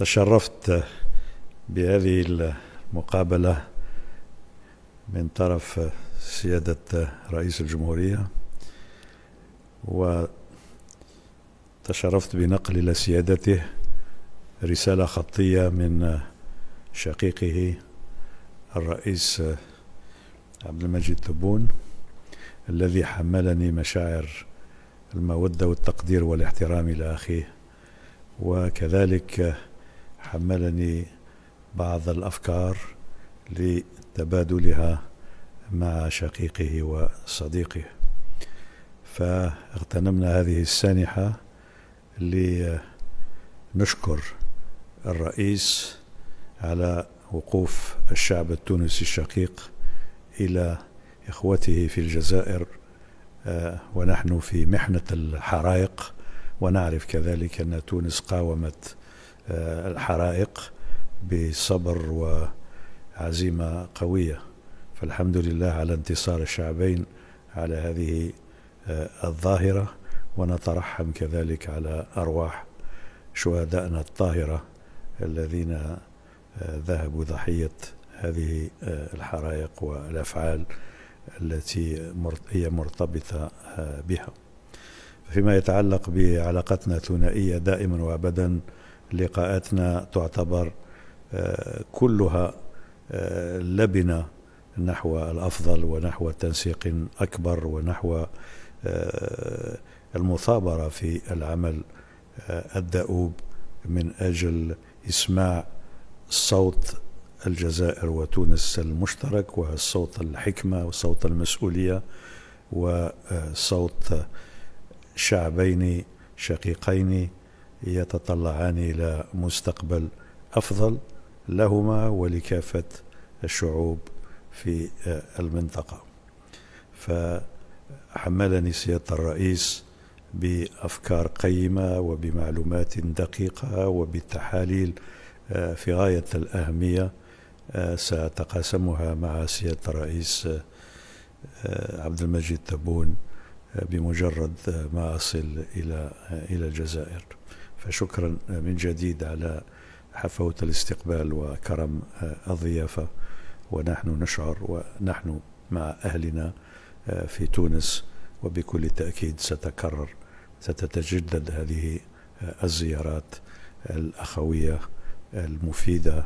تشرفت بهذه المقابلة من طرف سيادة رئيس الجمهورية وتشرفت بنقل إلى سيادته رسالة خطية من شقيقه الرئيس عبد المجيد تبون الذي حملني مشاعر المودة والتقدير والاحترام إلى أخيه. وكذلك حملني بعض الأفكار لتبادلها مع شقيقه وصديقه. فاغتنمنا هذه السانحة لنشكر الرئيس على وقوف الشعب التونسي الشقيق إلى إخوته في الجزائر آه، ونحن في محنة الحرائق ونعرف كذلك أن تونس قاومت الحرائق بصبر وعزيمة قوية. فالحمد لله على انتصار الشعبين على هذه آه، الظاهرة ونترحم كذلك على أرواح شهدائنا الطاهرة الذين آه، ذهبوا ضحية هذه الحرائق والأفعال التي هي مرتبطة بها. فيما يتعلق بعلاقتنا الثنائية دائما وابدا لقاءاتنا تعتبر آه، كلها آه، لبنة نحو الأفضل ونحو تنسيق أكبر ونحو آه، المثابرة في العمل الدؤوب من أجل إسماع صوت الجزائر وتونس المشترك وصوت الحكمة وصوت المسؤولية وصوت شعبين شقيقين يتطلعان إلى مستقبل أفضل لهما ولكافة الشعوب في المنطقة. فحملني سيادة الرئيس بأفكار قيمة وبمعلومات دقيقة وبتحاليل في غاية الأهمية سأتقاسمها مع سيادة الرئيس عبد المجيد تبون بمجرد ما أصل إلى إلى الجزائر. فشكرا من جديد على حفاوة الاستقبال وكرم الضيافة. ونحن نشعر ونحن مع أهلنا في تونس وبكل تأكيد ستكرر ستتجدد هذه الزيارات الأخوية المفيدة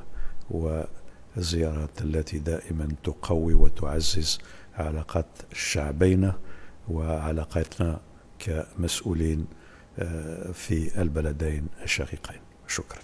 والزيارات التي دائما تقوي وتعزز علاقات الشعبين وعلاقتنا كمسؤولين آه، في البلدين الشقيقين. شكرا.